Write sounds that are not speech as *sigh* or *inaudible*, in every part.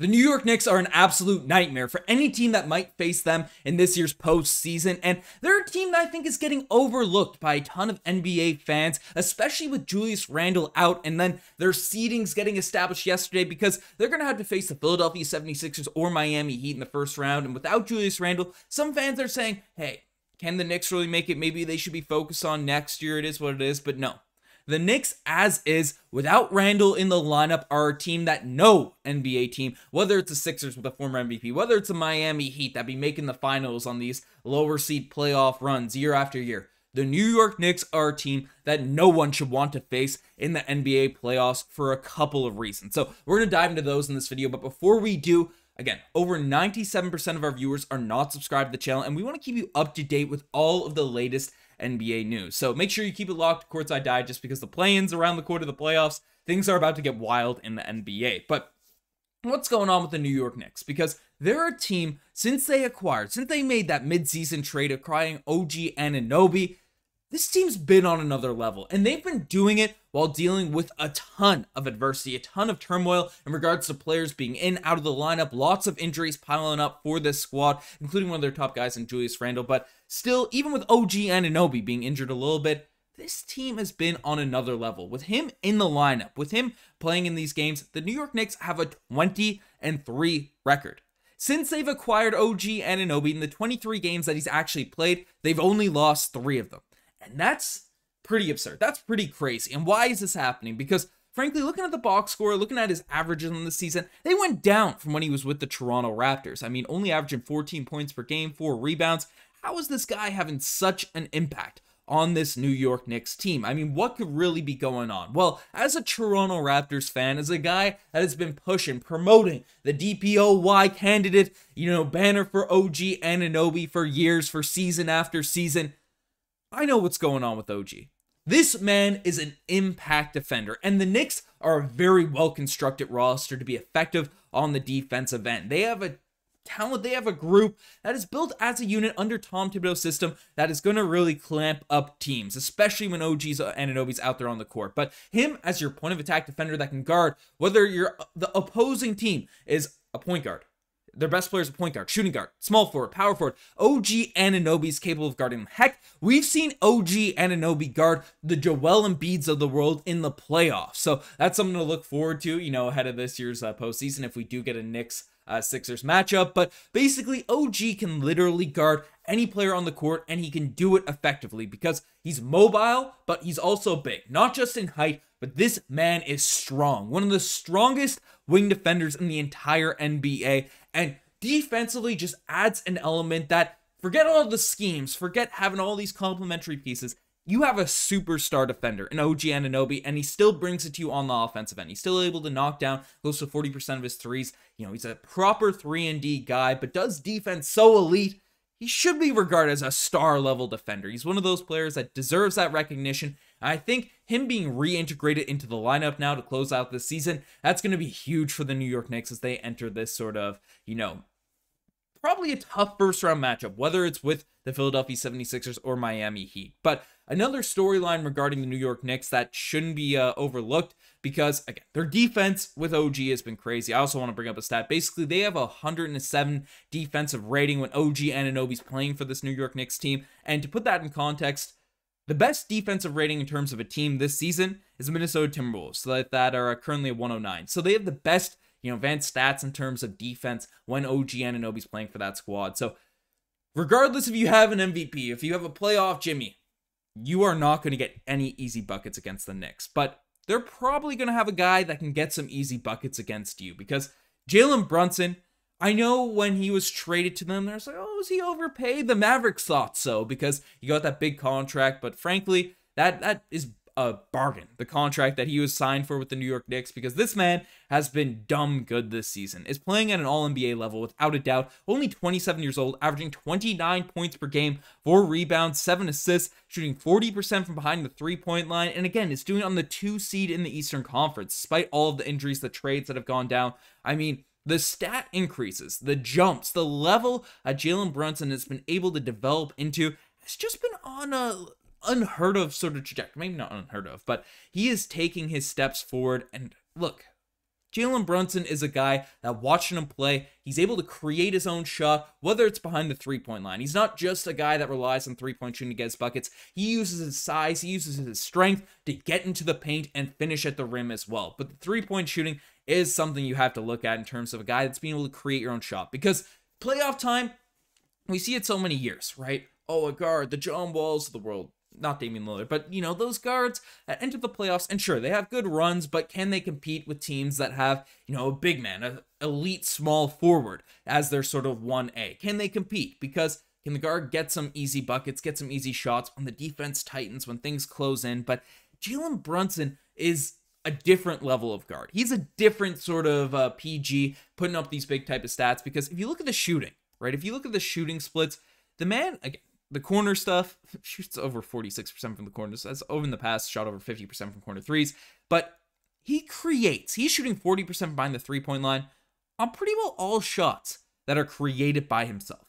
The New York Knicks are an absolute nightmare for any team that might face them in this year's postseason, and they're a team that I think is getting overlooked by a ton of NBA fans, especially with Julius Randle out, and then their seedings getting established yesterday because they're going to have to face the Philadelphia 76ers or Miami Heat in the first round, and without Julius Randle, some fans are saying, hey, can the Knicks really make it? Maybe they should be focused on next year. It is what it is, but no. The Knicks, as is, without Randle in the lineup, are a team that no NBA team, whether it's the Sixers with a former MVP, whether it's a Miami Heat that be making the finals on these lower seed playoff runs year after year, the New York Knicks are a team that no one should want to face in the NBA playoffs for a couple of reasons. So we're going to dive into those in this video. But before we do, Again, over 97% of our viewers are not subscribed to the channel, and we want to keep you up to date with all of the latest NBA news. So make sure you keep it locked Courtside Digest because the play-ins around the court of the playoffs, things are about to get wild in the NBA. But what's going on with the New York Knicks? Because they're a team, since they acquired, since they made that midseason trade acquiring OG Anunoby, this team's been on another level, and they've been doing it while dealing with a ton of adversity, a ton of turmoil in regards to players being in, out of the lineup, lots of injuries piling up for this squad, including one of their top guys in Julius Randle. But still, even with OG Anunoby being injured a little bit, this team has been on another level. With him in the lineup, with him playing in these games, the New York Knicks have a 20 and 3 record. Since they've acquired OG Anunoby in the 23 games that he's actually played, they've only lost 3 of them. And that's pretty absurd. That's pretty crazy. And why is this happening? Because frankly, looking at the box score, looking at his averages in the season, they went down from when he was with the Toronto Raptors. I mean, only averaging 14 points per game, four rebounds. How is this guy having such an impact? on this New York Knicks team. I mean, what could really be going on? Well, as a Toronto Raptors fan, as a guy that has been pushing, promoting the DPOY candidate, you know, banner for OG Anunoby for years, for season after season, I know what's going on with OG. This man is an impact defender, and the Knicks are a very well constructed roster to be effective on the defensive end. They have a talent, they have a group that is built as a unit under Tom Thibodeau's system that is going to really clamp up teams, especially when OG's and Anunoby's out there on the court. But him as your point of attack defender that can guard, whether your uh, the opposing team is a point guard, their best players are point guard, shooting guard, small forward, power forward. OG Anunoby is capable of guarding. Heck, we've seen OG Anunoby guard the Joel Embiids of the world in the playoffs. So that's something to look forward to, you know, ahead of this year's uh, postseason if we do get a Knicks uh, Sixers matchup. But basically, OG can literally guard any player on the court and he can do it effectively because he's mobile, but he's also big, not just in height, but this man is strong. One of the strongest wing defenders in the entire NBA. And defensively just adds an element that forget all the schemes, forget having all these complementary pieces. You have a superstar defender, an OG Anunoby, and he still brings it to you on the offensive end. He's still able to knock down close to 40% of his threes. You know, he's a proper 3 and D guy, but does defense so elite he should be regarded as a star level defender. He's one of those players that deserves that recognition. I think him being reintegrated into the lineup now to close out this season, that's going to be huge for the New York Knicks as they enter this sort of, you know, probably a tough first round matchup, whether it's with the Philadelphia 76ers or Miami Heat. But another storyline regarding the New York Knicks that shouldn't be uh, overlooked because, again, their defense with OG has been crazy. I also want to bring up a stat. Basically, they have a 107 defensive rating when OG Anunoby's playing for this New York Knicks team. And to put that in context, the best defensive rating in terms of a team this season is the Minnesota Timberwolves, so that, that are currently at 109. So they have the best you know, advanced stats in terms of defense when OG Anunoby's playing for that squad. So, regardless if you have an MVP, if you have a playoff Jimmy, you are not going to get any easy buckets against the Knicks. But they're probably going to have a guy that can get some easy buckets against you because Jalen Brunson, I know when he was traded to them, there's like, oh, is he overpaid? The Mavericks thought so because he got that big contract, but frankly, that that is a bargain, the contract that he was signed for with the New York Knicks, because this man has been dumb good this season. Is playing at an All NBA level without a doubt. Only 27 years old, averaging 29 points per game, four rebounds, seven assists, shooting 40% from behind the three point line, and again, is doing it on the two seed in the Eastern Conference, despite all of the injuries, the trades that have gone down. I mean, the stat increases, the jumps, the level that Jalen Brunson has been able to develop into has just been on a unheard of sort of trajectory. Maybe not unheard of, but he is taking his steps forward. And look, Jalen Brunson is a guy that watching him play, he's able to create his own shot, whether it's behind the three point line. He's not just a guy that relies on three point shooting to get his buckets. He uses his size, he uses his strength to get into the paint and finish at the rim as well. But the three point shooting is something you have to look at in terms of a guy that's being able to create your own shot because playoff time, we see it so many years, right? Oh, a guard, the John Walls of the world, not Damian Lillard, but you know, those guards that enter the playoffs, and sure, they have good runs, but can they compete with teams that have, you know, a big man, an elite small forward as their sort of 1A? Can they compete? Because can the guard get some easy buckets, get some easy shots when the defense tightens, when things close in? But Jalen Brunson is a different level of guard. He's a different sort of uh, PG putting up these big type of stats because if you look at the shooting, right? If you look at the shooting splits, the man, again, the corner stuff *laughs* shoots over 46% from the corners. That's over in the past, shot over 50% from corner threes. But he creates, he's shooting 40% behind the three point line on pretty well all shots that are created by himself.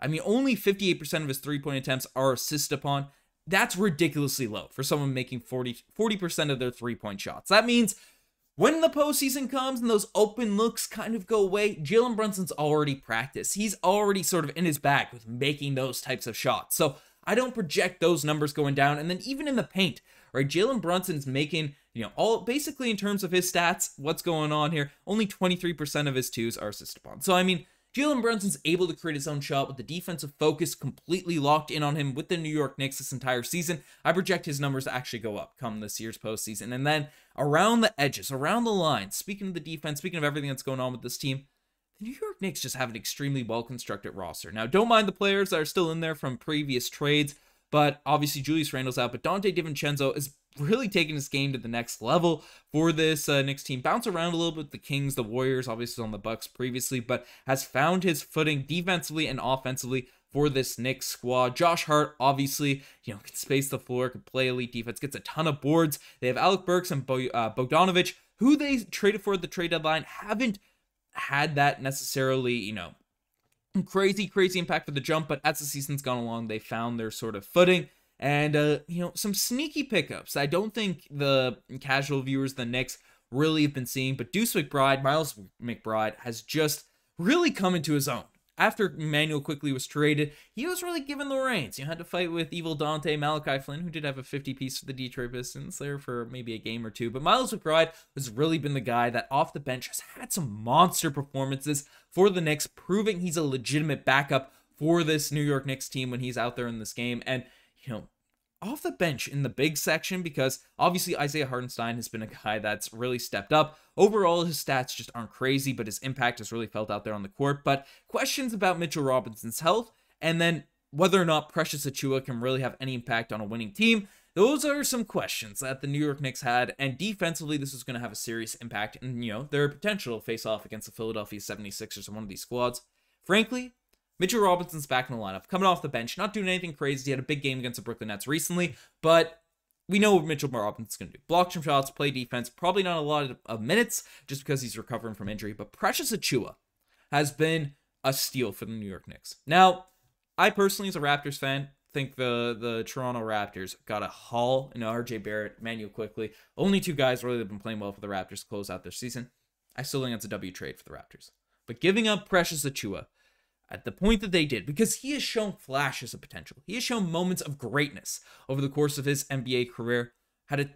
I mean, only 58% of his three point attempts are assisted upon. That's ridiculously low for someone making 40, 40% of their three point shots. That means when the postseason comes and those open looks kind of go away, Jalen Brunson's already practiced. He's already sort of in his bag with making those types of shots. So I don't project those numbers going down. And then even in the paint, right? Jalen Brunson's making, you know, all basically in terms of his stats, what's going on here, only 23% of his twos are assisted upon. So I mean, Jalen Brunson's able to create his own shot with the defensive focus completely locked in on him with the New York Knicks this entire season. I project his numbers to actually go up come this year's postseason. And then around the edges, around the line, speaking of the defense, speaking of everything that's going on with this team, the New York Knicks just have an extremely well constructed roster. Now, don't mind the players that are still in there from previous trades, but obviously Julius Randle's out, but Donte DiVincenzo is really taking his game to the next level for this uh, Knicks team. Bounce around a little bit the Kings, the Warriors, obviously on the Bucks previously, but has found his footing defensively and offensively for this Knicks squad. Josh Hart, obviously, you know, can space the floor, can play elite defense, gets a ton of boards. They have Alec Burks and Bo- uh, Bogdanovic, who they traded for at the trade deadline, haven't had that necessarily, you know, crazy, crazy impact for the jump, but as the season's gone along, they found their sort of footing and uh, you know some sneaky pickups. I don't think the casual viewers, the Knicks, really have been seeing. But Deuce McBride, Miles McBride, has just really come into his own. After Immanuel Quickley was traded, he was really given the reins. You had to fight with Evil Dante, Malachi Flynn, who did have a 50 piece for the Detroit Pistons there for maybe a game or two. But Miles McBride has really been the guy that off the bench has had some monster performances for the Knicks, proving he's a legitimate backup for this New York Knicks team when he's out there in this game. And, you know, off the bench in the big section because obviously Isaiah Hartenstein has been a guy that's really stepped up. Overall, his stats just aren't crazy, but his impact is really felt out there on the court. But questions about Mitchell Robinson's health and then whether or not Precious Achiuwa can really have any impact on a winning team. Those are some questions that the New York Knicks had, and defensively, this is going to have a serious impact and, you know, their potential face off against the Philadelphia 76ers in one of these squads. Frankly, Mitchell Robinson's back in the lineup, coming off the bench, not doing anything crazy. He had a big game against the Brooklyn Nets recently, but we know what Mitchell Robinson's going to do. Block some shots, play defense, probably not a lot of minutes just because he's recovering from injury. But Precious Achiuwa has been a steal for the New York Knicks. Now, I personally, as a Raptors fan, think the the Toronto Raptors got a haul in RJ Barrett, Immanuel Quickley. Only two guys really have been playing well for the Raptors to close out their season. I still think it's a W trade for the Raptors. But giving up Precious Achiuwa at the point that they did because he has shown flashes of potential. He has shown moments of greatness over the course of his NBA career. Had a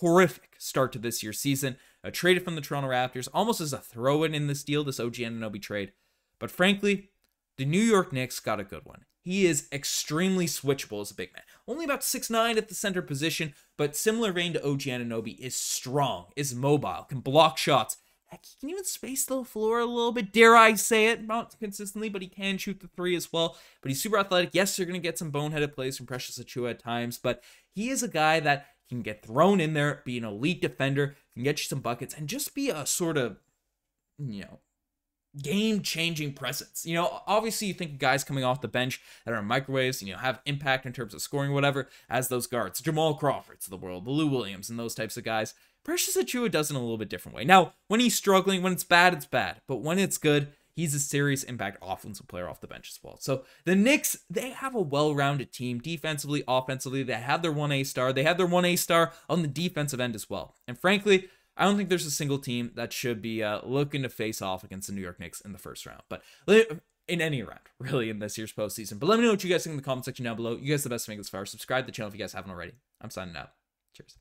horrific start to this year's season. Uh, traded from the Toronto Raptors almost as a throw in in this deal, this OG Anunoby trade. But frankly, the New York Knicks got a good one. He is extremely switchable as a big man. Only about six nine at the center position, but similar vein to OG Anunoby, is strong, is mobile, can block shots, He can even space the floor a little bit. Dare I say it? Not consistently, but he can shoot the three as well. But he's super athletic. Yes, you're going to get some boneheaded plays from Precious Achiuwa at times, but he is a guy that can get thrown in there, be an elite defender, can get you some buckets, and just be a sort of, you know, game changing presence. You know, obviously you think of guys coming off the bench that are microwaves, you know, have impact in terms of scoring, whatever, as those guards. Jamal Crawford's of the world, the Lou Williams, and those types of guys. Precious Achiuwa does it in a little bit different way. Now, when he's struggling, when it's bad, it's bad. But when it's good, he's a serious impact offensive player off the bench as well. So the Knicks, they have a well-rounded team defensively, offensively. They have their 1A star. They have their 1A star on the defensive end as well. And frankly, I don't think there's a single team that should be uh, looking to face off against the New York Knicks in the first round. But in any round, *laughs* really, in this year's postseason. But let me know what you guys think in the comment section down below. You guys the best to make this far. Subscribe to the channel if you guys haven't already. I'm signing out. Cheers.